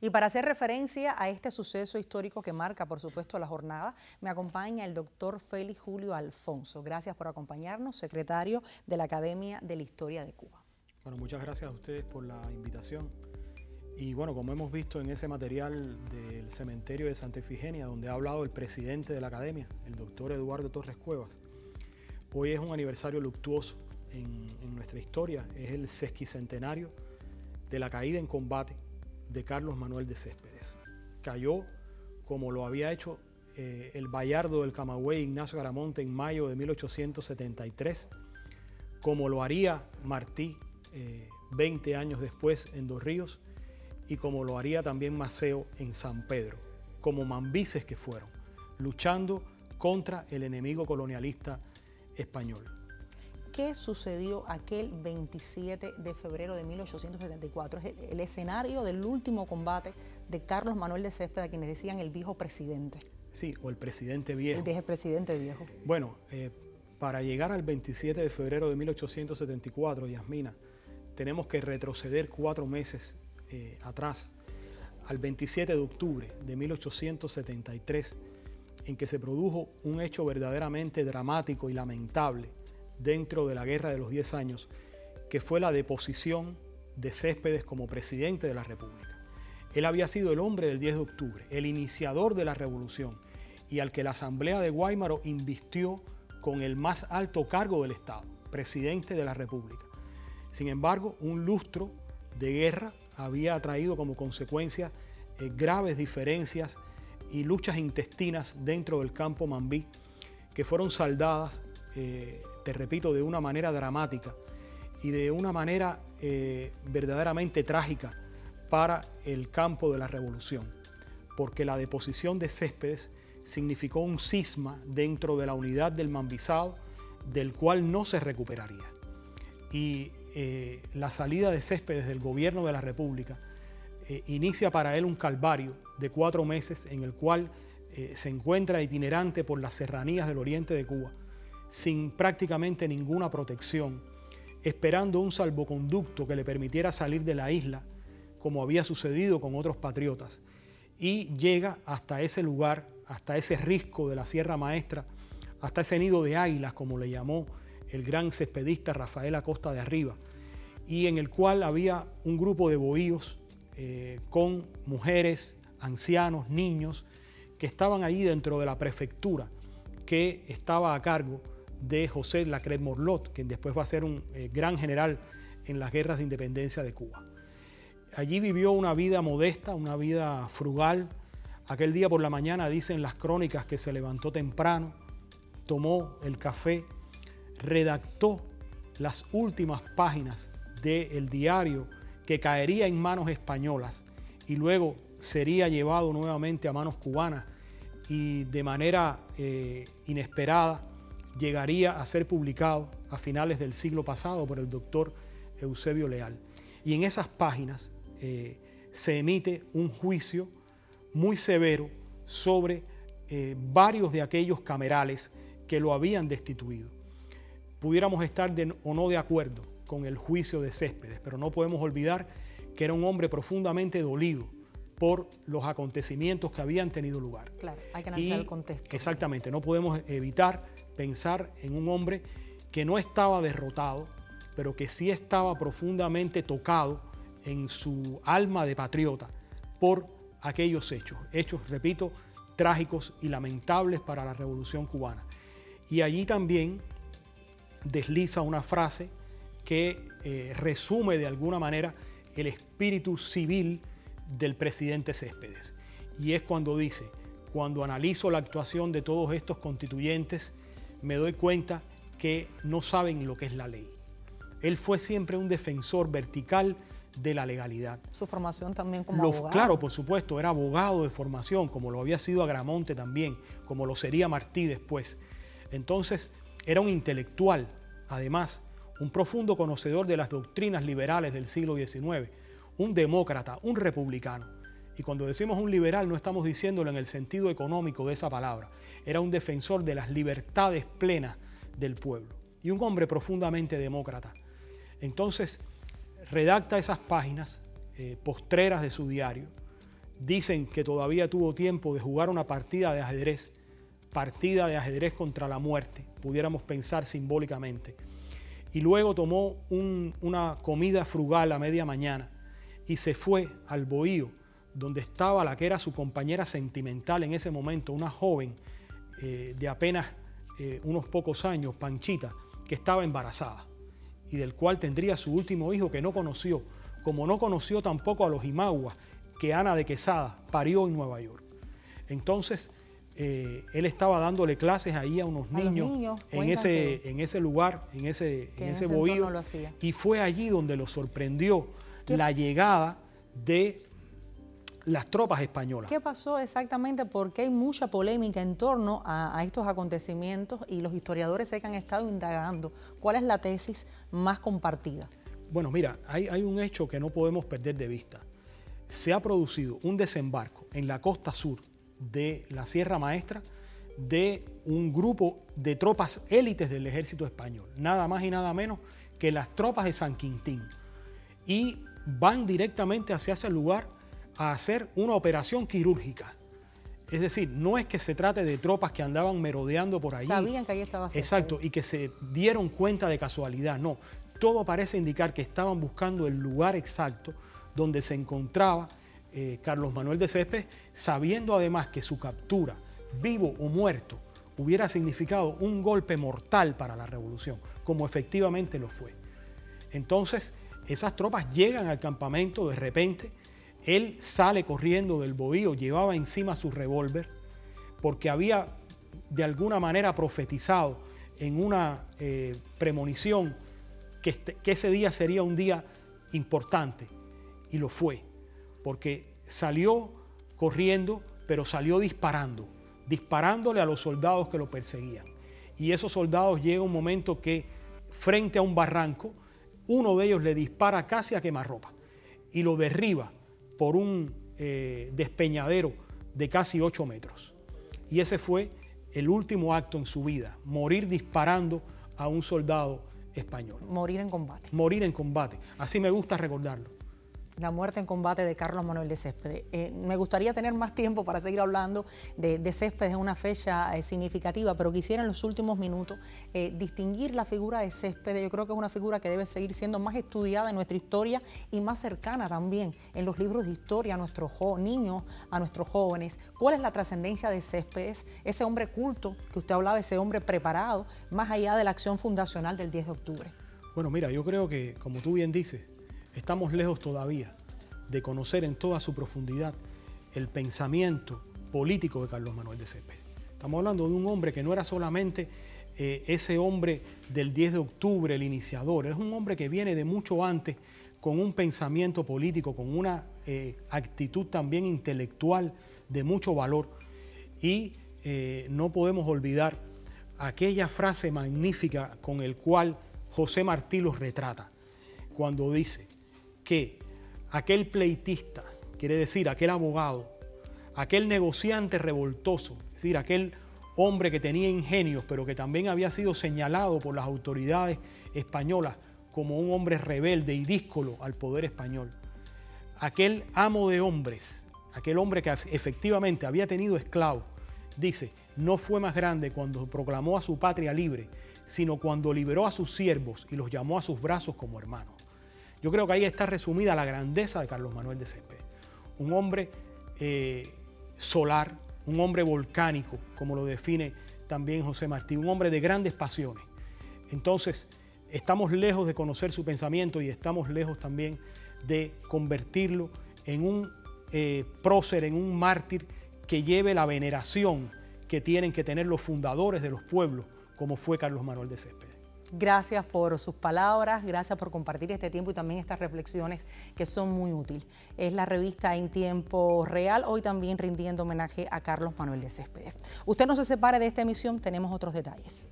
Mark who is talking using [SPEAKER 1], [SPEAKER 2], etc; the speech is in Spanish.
[SPEAKER 1] Y para hacer referencia a este suceso histórico que marca, por supuesto, la jornada, me acompaña el doctor Félix Julio Alfonso. Gracias por acompañarnos, secretario de la Academia de la Historia de Cuba.
[SPEAKER 2] Bueno, muchas gracias a ustedes por la invitación. Y bueno, como hemos visto en ese material del cementerio de Santa Efigenia, donde ha hablado el presidente de la Academia, el doctor Eduardo Torres Cuevas, hoy es un aniversario luctuoso en, en nuestra historia, es el sesquicentenario de la caída en combate de Carlos Manuel de Céspedes. Cayó como lo había hecho eh, el Bayardo del Camagüey Ignacio Garamonte en mayo de 1873, como lo haría Martí 20 eh, años después en Dos Ríos y como lo haría también Maceo en San Pedro, como mambises que fueron, luchando contra el enemigo colonialista español
[SPEAKER 1] qué sucedió aquel 27 de febrero de 1874. Es el, escenario del último combate de Carlos Manuel de Céspedes, a quienes decían el viejo presidente.
[SPEAKER 2] Sí, o el presidente viejo.
[SPEAKER 1] El viejo presidente viejo.
[SPEAKER 2] Bueno, eh, para llegar al 27 de febrero de 1874, Yasmina, tenemos que retroceder cuatro meses eh, atrás, al 27 de octubre de 1873, en que se produjo un hecho verdaderamente dramático y lamentable dentro de la Guerra de los Diez Años, que fue la deposición de Céspedes como presidente de la República. Él había sido el hombre del 10 de octubre, el iniciador de la revolución y al que la Asamblea de Guaymaro invistió con el más alto cargo del Estado, presidente de la República. Sin embargo, un lustro de guerra había traído como consecuencia eh, graves diferencias y luchas intestinas dentro del campo Mambí que fueron saldadas eh, te repito, de una manera dramática y de una manera eh, verdaderamente trágica para el campo de la revolución, porque la deposición de Céspedes significó un cisma dentro de la unidad del Mambisado, del cual no se recuperaría. Y eh, la salida de Céspedes del gobierno de la República inicia para él un calvario de cuatro meses en el cual se encuentra itinerante por las serranías del oriente de Cuba, sin prácticamente ninguna protección, esperando un salvoconducto que le permitiera salir de la isla, como había sucedido con otros patriotas, y llega hasta ese lugar, hasta ese risco de la Sierra Maestra, hasta ese nido de águilas, como le llamó el gran cespedista Rafael Acosta de Arriba, y en el cual había un grupo de bohíos eh, con mujeres, ancianos, niños, que estaban allí dentro de la prefectura que estaba a cargo de José Lacret Morlot, quien después va a ser un eh, gran general en las guerras de independencia de Cuba. Allí vivió una vida modesta, una vida frugal. Aquel día por la mañana dicen las crónicas que se levantó temprano, tomó el café, redactó las últimas páginas del diario que caería en manos españolas y luego sería llevado nuevamente a manos cubanas y de manera eh, inesperada llegaría a ser publicado a finales del siglo pasado por el doctor Eusebio Leal. Y en esas páginas eh, se emite un juicio muy severo sobre eh, varios de aquellos camerales que lo habían destituido. Pudiéramos estar o no de acuerdo con el juicio de Céspedes, pero no podemos olvidar que era un hombre profundamente dolido por los acontecimientos que habían tenido lugar.
[SPEAKER 1] Claro, hay que analizar el contexto.
[SPEAKER 2] Exactamente, no podemos evitar pensar en un hombre que no estaba derrotado, pero que sí estaba profundamente tocado en su alma de patriota por aquellos hechos, hechos, repito, trágicos y lamentables para la revolución cubana. Y allí también desliza una frase que eh, resume de alguna manera el espíritu civil del presidente Céspedes. Y es cuando dice, cuando analizo la actuación de todos estos constituyentes, me doy cuenta que no saben lo que es la ley. Él fue siempre un defensor vertical de la legalidad.
[SPEAKER 1] Su formación también como abogado.
[SPEAKER 2] Claro, por supuesto, era abogado de formación, como lo había sido Agramonte también, como lo sería Martí después. Entonces, era un intelectual, además, un profundo conocedor de las doctrinas liberales del siglo XIX, un demócrata, un republicano. Y cuando decimos un liberal no estamos diciéndolo en el sentido económico de esa palabra. Era un defensor de las libertades plenas del pueblo y un hombre profundamente demócrata. Entonces redacta esas páginas eh, postreras de su diario Dicen que todavía tuvo tiempo de jugar una partida de ajedrez, partida de ajedrez contra la muerte, pudiéramos pensar simbólicamente. Y luego tomó una comida frugal a media mañana y se fue al bohío, donde estaba la que era su compañera sentimental en ese momento, una joven eh, de apenas eh, unos pocos años, Panchita, que estaba embarazada y del cual tendría su último hijo que no conoció, como no conoció tampoco a los Imaguas que Ana de Quesada parió en Nueva York. Entonces, eh, él estaba dándole clases ahí a unos niños, en, ese, en ese lugar, en ese, en ese bohío, y fue allí donde lo sorprendió la llegada de las tropas españolas.
[SPEAKER 1] ¿Qué pasó exactamente? Porque hay mucha polémica en torno a, estos acontecimientos y los historiadores sé que han estado indagando. ¿Cuál es la tesis más compartida?
[SPEAKER 2] Bueno, mira, hay, hay un hecho que no podemos perder de vista. Se ha producido un desembarco en la costa sur de la Sierra Maestra de un grupo de tropas élites del ejército español, nada más y nada menos que las tropas de San Quintín. Y van directamente hacia ese lugar a hacer una operación quirúrgica. Es decir, no es que se trate de tropas que andaban merodeando por ahí.
[SPEAKER 1] Sabían que ahí estaba
[SPEAKER 2] Exacto, y que se dieron cuenta de casualidad. No, todo parece indicar que estaban buscando el lugar exacto donde se encontraba eh, Carlos Manuel de Céspedes, sabiendo además que su captura, vivo o muerto, hubiera significado un golpe mortal para la revolución, como efectivamente lo fue. Entonces, esas tropas llegan al campamento de repente, él sale corriendo del bohío, llevaba encima su revólver, porque había de alguna manera profetizado en una eh, premonición que, este, que ese día sería un día importante. Y lo fue, porque salió corriendo, pero salió disparando, disparándole a los soldados que lo perseguían. Y esos soldados llega un momento que frente a un barranco, uno de ellos le dispara casi a quemarropa y lo derriba por un eh, despeñadero de casi 8 metros. Y ese fue el último acto en su vida, morir disparando a un soldado español.
[SPEAKER 1] Morir en combate.
[SPEAKER 2] Morir en combate. Así me gusta recordarlo
[SPEAKER 1] la muerte en combate de Carlos Manuel de Céspedes. Eh, me gustaría tener más tiempo para seguir hablando de, de Céspedes, es una fecha eh, significativa, pero quisiera en los últimos minutos eh, distinguir la figura de Céspedes. Yo creo que es una figura que debe seguir siendo más estudiada en nuestra historia y más cercana también en los libros de historia a nuestros niños, a nuestros jóvenes. ¿Cuál es la trascendencia de Céspedes? Ese hombre culto que usted hablaba, ese hombre preparado, más allá de la acción fundacional del 10 de octubre.
[SPEAKER 2] Bueno, mira, yo creo que, como tú bien dices, Estamos lejos todavía de conocer en toda su profundidad el pensamiento político de Carlos Manuel de Céspedes. Estamos hablando de un hombre que no era solamente eh, ese hombre del 10 de octubre, el iniciador, es un hombre que viene de mucho antes con un pensamiento político, con una eh, actitud también intelectual de mucho valor. Y eh, no podemos olvidar aquella frase magnífica con el cual José Martí los retrata, cuando dice, que aquel pleitista, quiere decir aquel abogado, aquel negociante revoltoso, es decir, aquel hombre que tenía ingenios, pero que también había sido señalado por las autoridades españolas como un hombre rebelde y díscolo al poder español. Aquel amo de hombres, aquel hombre que efectivamente había tenido esclavos, dice, no fue más grande cuando proclamó a su patria libre, sino cuando liberó a sus siervos y los llamó a sus brazos como hermanos. Yo creo que ahí está resumida la grandeza de Carlos Manuel de Céspedes. Un hombre eh, solar, un hombre volcánico, como lo define también José Martí, un hombre de grandes pasiones. Entonces, estamos lejos de conocer su pensamiento y estamos lejos también de convertirlo en un eh, prócer, en un mártir que lleve la veneración que tienen que tener los fundadores de los pueblos, como fue Carlos Manuel de Céspedes.
[SPEAKER 1] Gracias por sus palabras, gracias por compartir este tiempo y también estas reflexiones que son muy útiles. Es la revista En Tiempo Real, hoy también rindiendo homenaje a Carlos Manuel de Céspedes. Usted no se separe de esta emisión, tenemos otros detalles.